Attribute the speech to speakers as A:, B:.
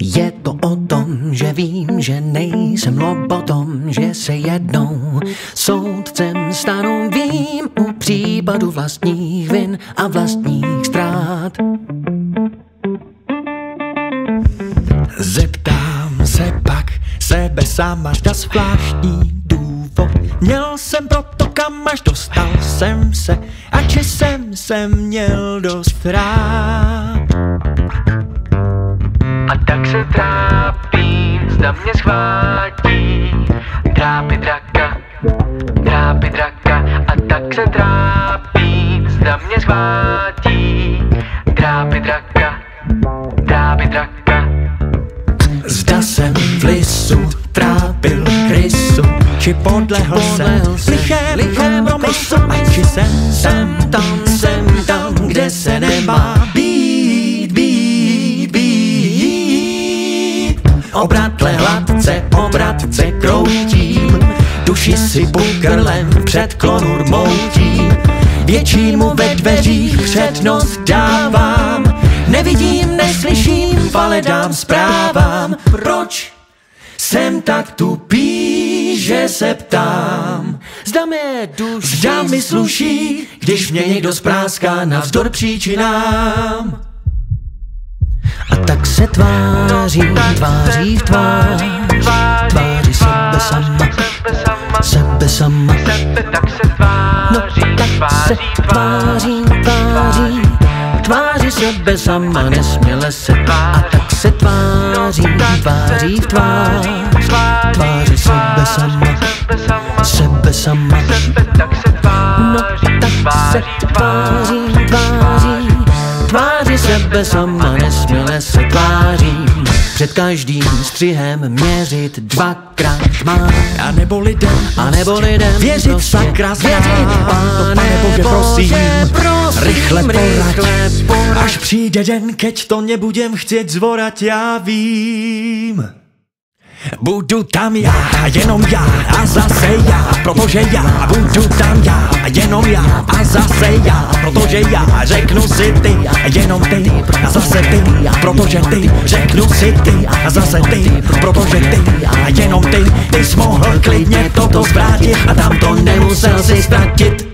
A: Je to o tom, že vím, že nejsem lobotom, že se jednou soudcem stanu vím u případu vlastních vin a vlastních ztrát.
B: Zeptám se pak sebe sama, zda zvláštní důvod. Měl jsem proto kam až dostal jsem se, a či jsem se měl dost rád.
C: A tak se trápím, zda mě schvátí. Trápit draka, trápit draka A tak se trápím, zda mě schvátí. Trápit draka, trápit draka.
B: Zda jsem v lisu trápil krysu, či podlehl jsem promyslu, a či jsem sem tam, sem tam, kde se nemá být, být, být. Obratle hladce, obratce kroutím, duši si bukrlem před klonu rmoutím, většímu ve dveřích přednost dávám, nevidím, neslyším, ale dám zprávám, proč jsem tak tupý, že se ptám.
A: Zda mě duši
B: Zda mi sluší, když mě někdo zpráská navzdor příčinám.
A: A tak se tváří, tváří v tvář, tváří sebe sama, sebe sama.
C: Sebe tak se
A: No
C: tváří,
A: tak se tváří, tváří, tváří sebe sama, nesměle se. A tak se tváří, tváří v tvář, tváří sebe sama, sebe sama.
C: tak se
A: No tak se tváří, tváří, tváří sebe sama, nesměle se tváří. Před každým střihem měřit dvakrát má.
B: A nebo lidem,
A: A nebo lidem
B: Věřit
A: prostě
B: sakra
A: věřit, pane
B: Bože, prosím,
A: prosím,
B: rychle poraď,
A: rychle poraď.
B: až přijde den, keď to nebudem chtět zvorat, já vím. Budu tam já, jenom já, a zase já, protože já budu tam já, jenom já, a zase já, protože já řeknu si ty, jenom ty, a zase ty, protože ty, řeknu si ty, a zase ty, protože ty, a jenom ty, ty jsi mohl klidně toto zvrátit a tam to nemusel si ztratit.